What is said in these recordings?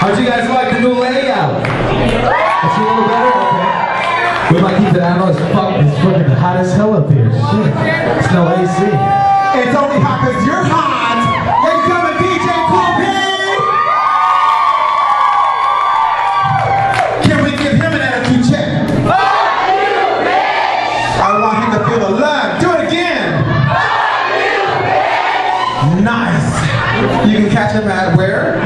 How'd you guys like the new layout? It's a little better? We might keep it, I don't know, it's fucking, hot as hell up here. Shit. It's no AC. It's only hot because you're hot. Ladies and gentlemen, DJ Kool. Can we give him an attitude check? I want him to feel the love. Do it again. Nice. You can catch him at where?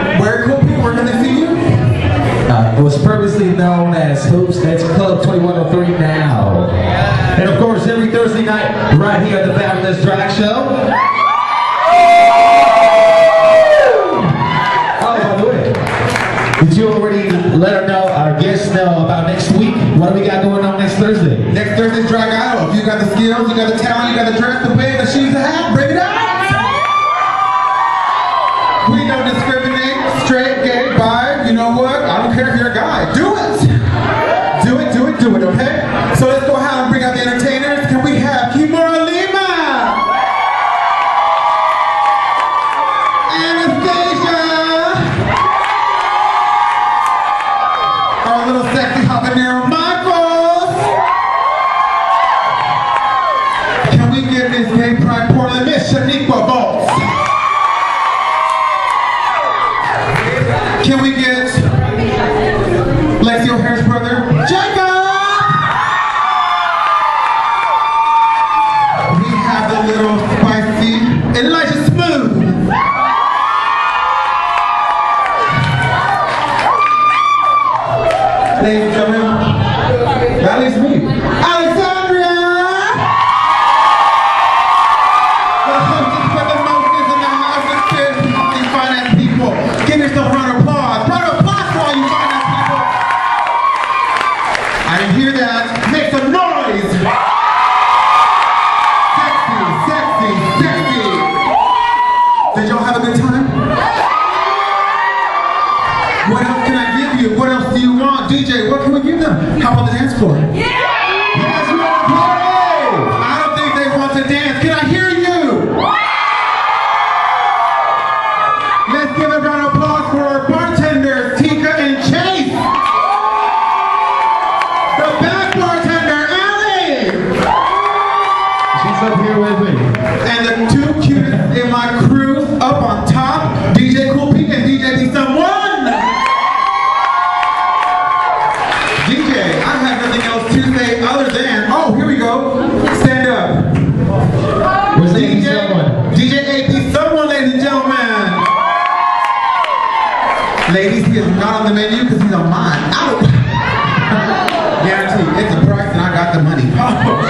Was previously known as Hoops. That's Club 2103 now. And of course, every Thursday night, right here at the Fabulous Drag Show. Oh, did you already let her know, our guests know about next week? What do we got going on next Thursday? Next Thursday's Drag Idol. If you got the skills, you got the talent, you got the dress, the wig, the shoes, the hat, bring it out. We don't discriminate, straight, gay, Do it, okay? So let's go ahead and bring out the entertainers. Can we have Kimora Lima? Anastasia? Our little sexy habanero Michaels? Can we get Miss Gay Pride Portland, Miss Shaniqua Bolts? Can we get Lexxie O'Hara's brother, Jacob? Ladies and gentlemen, that leaves me. Alexandria! The with the house of finance people. Give yourself a round of applause. Round of applause for all you finance people. I hear that. Make some noise! Sexy, sexy, sexy. Did y'all have a good time? What else can I What else do you want? DJ, what can we give them? How about the dance floor? You Ladies, he is not on the menu because he's on mine. Out. Guarantee, it's a price and I got the money. Oh.